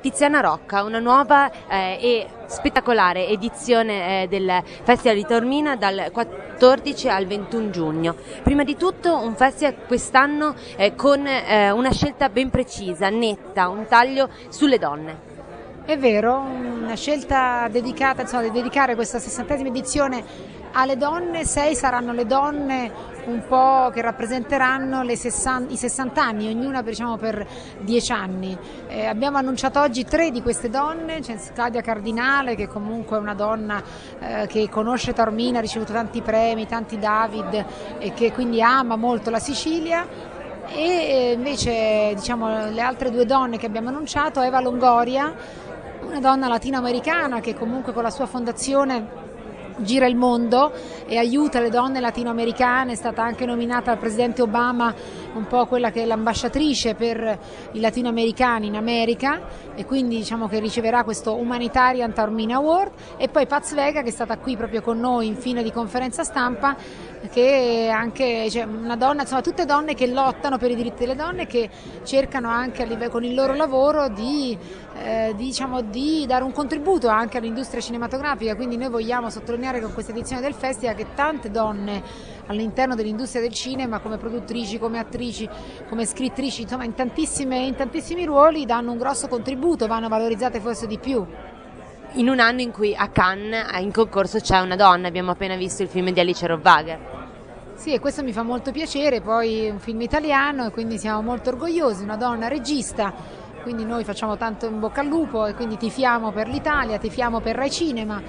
Tiziana Rocca, una nuova eh, e spettacolare edizione eh, del Festival di Taormina dal 14 al 21 giugno. Prima di tutto un festival quest'anno eh, con eh, una scelta ben precisa, netta, un taglio sulle donne. È vero, una scelta dedicata, insomma, di dedicare questa sessantesima edizione alle donne, sei saranno le donne un po' che rappresenteranno 60, i 60 anni, ognuna diciamo, per 10 anni. Eh, abbiamo annunciato oggi tre di queste donne, c'è Claudia Cardinale che comunque è una donna eh, che conosce Taormina, ha ricevuto tanti premi, tanti David e che quindi ama molto la Sicilia. E eh, invece diciamo, le altre due donne che abbiamo annunciato, Eva Longoria, una donna latinoamericana che comunque con la sua fondazione gira il mondo e aiuta le donne latinoamericane, è stata anche nominata dal Presidente Obama un po' quella che è l'ambasciatrice per i latinoamericani in America e quindi diciamo che riceverà questo Humanitarian Taormina Award. E poi Paz Vega che è stata qui proprio con noi in fine di conferenza stampa che è anche cioè, una donna, insomma tutte donne che lottano per i diritti delle donne che cercano anche con il loro lavoro di, eh, diciamo, di dare un contributo anche all'industria cinematografica, quindi noi vogliamo sottolineare con questa edizione del festival che tante donne all'interno dell'industria del cinema come produttrici, come attrici, come scrittrici, insomma in, in tantissimi ruoli danno un grosso contributo, vanno valorizzate forse di più in un anno in cui a Cannes in concorso c'è una donna, abbiamo appena visto il film di Alice Rovagher. Sì, e questo mi fa molto piacere, poi è un film italiano e quindi siamo molto orgogliosi, una donna regista, quindi noi facciamo tanto in bocca al lupo e quindi tifiamo per l'Italia, tifiamo per Rai Cinema.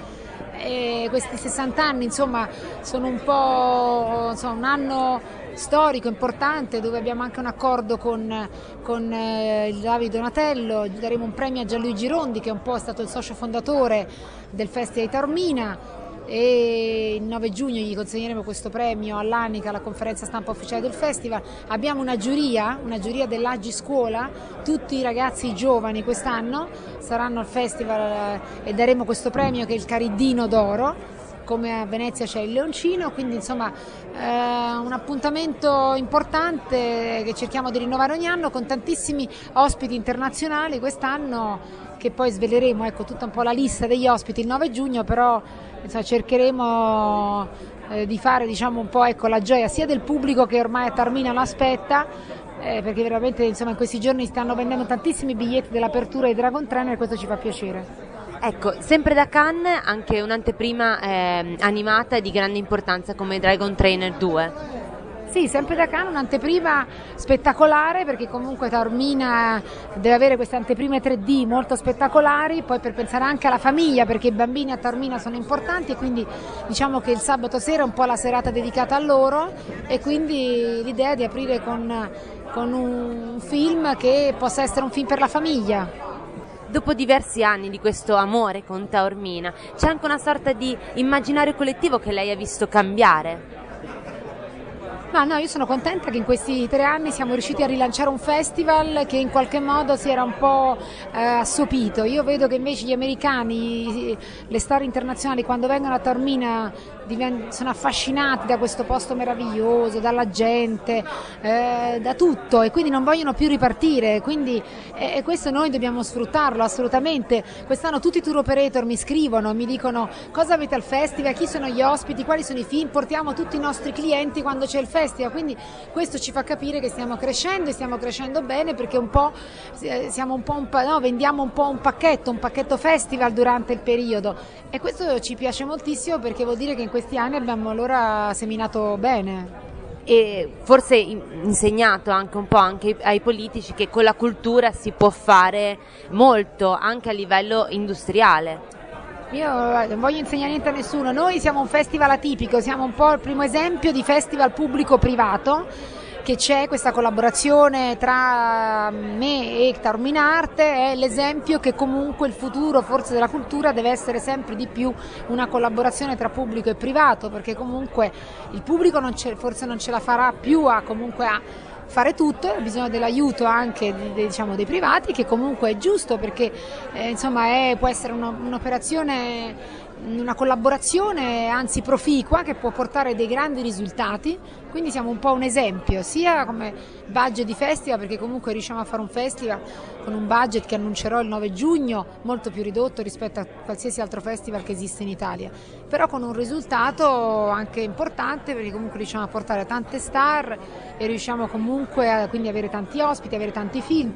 E questi 60 anni insomma sono un po' insomma, un anno storico importante dove abbiamo anche un accordo con, con eh, Davide Donatello, daremo un premio a Gianluigi Rondi che è un po' stato il socio fondatore del Festival di Taormina e il 9 giugno gli consegneremo questo premio all'Anica, alla conferenza stampa ufficiale del festival. Abbiamo una giuria, una giuria dell'Agi Scuola, tutti i ragazzi giovani quest'anno saranno al festival eh, e daremo questo premio che è il Cariddino d'Oro come a Venezia c'è il Leoncino, quindi insomma eh, un appuntamento importante che cerchiamo di rinnovare ogni anno con tantissimi ospiti internazionali quest'anno che poi sveleremo ecco, tutta un po' la lista degli ospiti il 9 giugno, però insomma, cercheremo eh, di fare diciamo, un po' ecco, la gioia sia del pubblico che ormai a Tarmina lo aspetta, eh, perché veramente insomma, in questi giorni stanno vendendo tantissimi biglietti dell'apertura di Dragon Trainer e questo ci fa piacere. Ecco, sempre da Cannes anche un'anteprima eh, animata di grande importanza come Dragon Trainer 2. Sì, sempre da Cannes, un'anteprima spettacolare perché comunque Taormina deve avere queste anteprime 3D molto spettacolari, poi per pensare anche alla famiglia perché i bambini a Taormina sono importanti e quindi diciamo che il sabato sera è un po' la serata dedicata a loro e quindi l'idea è di aprire con, con un film che possa essere un film per la famiglia dopo diversi anni di questo amore con Taormina, c'è anche una sorta di immaginario collettivo che lei ha visto cambiare. No, no, io sono contenta che in questi tre anni siamo riusciti a rilanciare un festival che in qualche modo si era un po' eh, assopito. Io vedo che invece gli americani, le star internazionali, quando vengono a Taormina sono affascinati da questo posto meraviglioso, dalla gente, eh, da tutto e quindi non vogliono più ripartire. Quindi eh, questo noi dobbiamo sfruttarlo assolutamente. Quest'anno tutti i tour operator mi scrivono, mi dicono cosa avete al festival, chi sono gli ospiti, quali sono i film, portiamo tutti i nostri clienti quando c'è il festival. Quindi questo ci fa capire che stiamo crescendo e stiamo crescendo bene perché un po', eh, un po un, no, vendiamo un po' un pacchetto, un pacchetto festival durante il periodo. E questo ci piace moltissimo perché vuol dire che in questi anni abbiamo allora seminato bene e forse insegnato anche un po' anche ai politici che con la cultura si può fare molto anche a livello industriale. Io non voglio insegnare niente a nessuno, noi siamo un festival atipico, siamo un po' il primo esempio di festival pubblico-privato che c'è questa collaborazione tra me e Tarminarte è l'esempio che comunque il futuro forse della cultura deve essere sempre di più una collaborazione tra pubblico e privato perché comunque il pubblico non forse non ce la farà più a, a fare tutto, ha bisogno dell'aiuto anche di, diciamo, dei privati che comunque è giusto perché eh, insomma è, può essere un'operazione una collaborazione anzi proficua che può portare dei grandi risultati, quindi siamo un po' un esempio sia come budget di festival perché comunque riusciamo a fare un festival con un budget che annuncerò il 9 giugno molto più ridotto rispetto a qualsiasi altro festival che esiste in Italia, però con un risultato anche importante perché comunque riusciamo a portare tante star e riusciamo comunque a quindi avere tanti ospiti, avere tanti film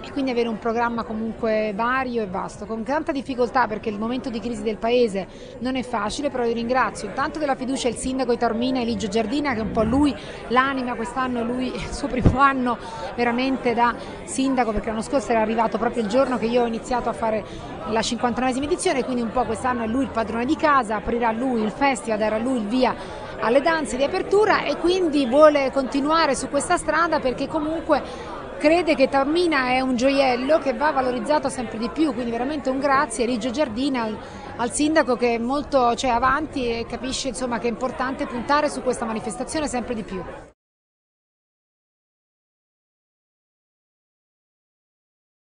e quindi avere un programma comunque vario e vasto, con tanta difficoltà perché il momento di crisi del paese non è facile, però io ringrazio intanto della fiducia il sindaco di Taormina Eligio Giardina che è un po' lui l'anima, quest'anno lui il suo primo anno veramente da sindaco perché l'anno scorso era arrivato proprio il giorno che io ho iniziato a fare la 59esima edizione, quindi un po' quest'anno è lui il padrone di casa, aprirà lui il festival, darà lui il via alle danze di apertura e quindi vuole continuare su questa strada perché comunque crede che Taormina è un gioiello che va valorizzato sempre di più, quindi veramente un grazie a Rigio Giardina, al, al sindaco che è molto cioè, avanti e capisce insomma, che è importante puntare su questa manifestazione sempre di più.